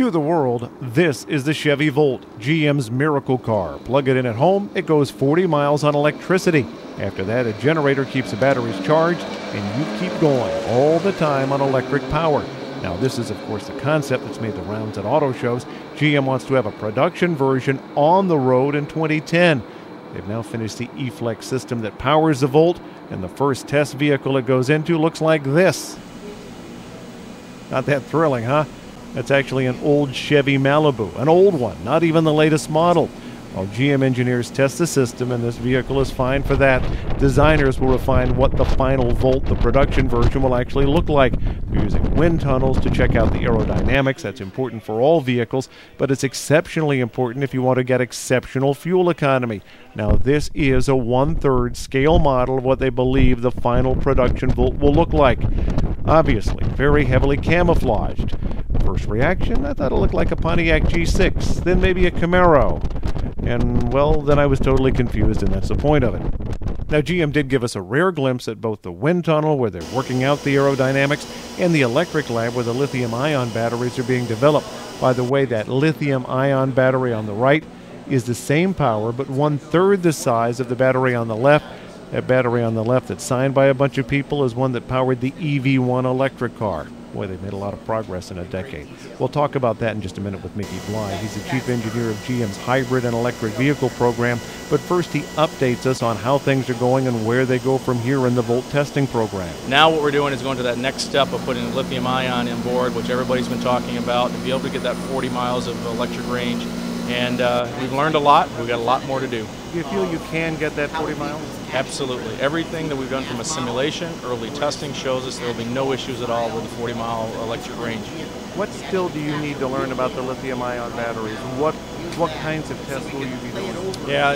To the world, this is the Chevy Volt, GM's miracle car. Plug it in at home, it goes 40 miles on electricity. After that, a generator keeps the batteries charged, and you keep going all the time on electric power. Now, this is, of course, the concept that's made the rounds at auto shows. GM wants to have a production version on the road in 2010. They've now finished the E-Flex system that powers the Volt, and the first test vehicle it goes into looks like this. Not that thrilling, huh? That's actually an old Chevy Malibu, an old one, not even the latest model. While GM engineers test the system, and this vehicle is fine for that, designers will refine what the final Volt, the production version, will actually look like. They're using wind tunnels to check out the aerodynamics. That's important for all vehicles, but it's exceptionally important if you want to get exceptional fuel economy. Now, this is a one third scale model of what they believe the final production Volt will look like. Obviously, very heavily camouflaged. First reaction, I thought it looked like a Pontiac G6, then maybe a Camaro. And, well, then I was totally confused, and that's the point of it. Now, GM did give us a rare glimpse at both the wind tunnel, where they're working out the aerodynamics, and the electric lab, where the lithium ion batteries are being developed. By the way, that lithium ion battery on the right is the same power, but one third the size of the battery on the left. That battery on the left that's signed by a bunch of people is one that powered the EV1 electric car. Boy, they've made a lot of progress in a decade. We'll talk about that in just a minute with Micky Bly. He's the chief engineer of GM's hybrid and electric vehicle program. But first, he updates us on how things are going and where they go from here in the Volt testing program. Now, what we're doing is going to that next step of putting lithium ion in board, which everybody's been talking about, to be able to get that 40 miles of electric range. And uh, we've learned a lot. We've got a lot more to do. Do you feel you can get that 40 miles? Absolutely. Everything that we've done from a simulation, early testing shows us there will be no issues at all with the 40 mile electric range. What still do you need to learn about the lithium ion batteries? What what kinds of tests will you be doing? Yeah,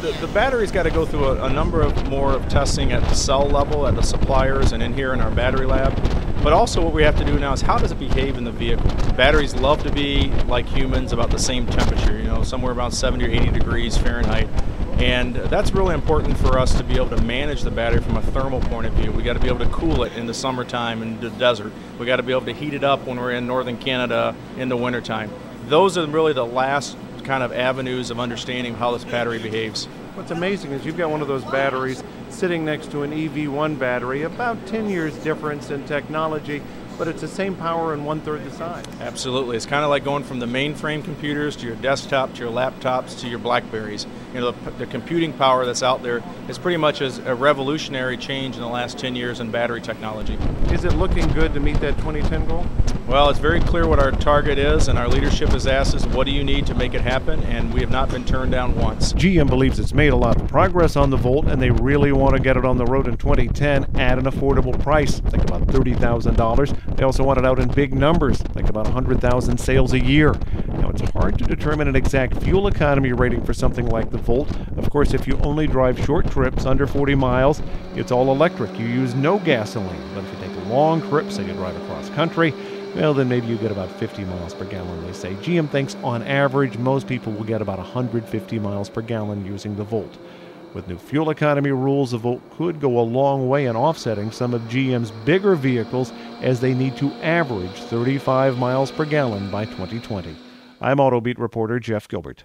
the, the battery's got to go through a, a number of more of testing at the cell level, at the suppliers, and in here in our battery lab. But also, what we have to do now is how does it behave in the vehicle? Batteries love to be like humans, about the same temperature, you know, somewhere around 70 or 80 degrees Fahrenheit. And that's really important for us to be able to manage the battery from a thermal point of view. We got to be able to cool it in the summertime in the desert. We got to be able to heat it up when we're in northern Canada in the wintertime. Those are really the last kind of avenues of understanding how this battery behaves. What's amazing is you've got one of those batteries sitting next to an EV1 battery, about 10 years difference in technology, but it's the same power and one third the size. Absolutely. It's kind of like going from the mainframe computers to your desktop to your laptops to your Blackberries. You know, the, the computing power that's out there is pretty much as a revolutionary change in the last 10 years in battery technology. Is it looking good to meet that 2010 goal? Well, it's very clear what our target is, and our leadership has asked us, what do you need to make it happen? And we have not been turned down once. GM believes it's made a lot of progress on the Volt, and they really want to get it on the road in 2010 at an affordable price, like about $30,000. They also want it out in big numbers, like about 100,000 sales a year. Now, it's hard to determine an exact fuel economy rating for something like the Volt. Of course, if you only drive short trips under 40 miles, it's all electric. You use no gasoline. But if you take a long trip, say you drive across country, well, then maybe you get about 50 miles per gallon, they say. GM thinks on average, most people will get about 150 miles per gallon using the Volt. With new fuel economy rules, the Volt could go a long way in offsetting some of GM's bigger vehicles as they need to average 35 miles per gallon by 2020. I'm AutoBeat reporter Jeff Gilbert.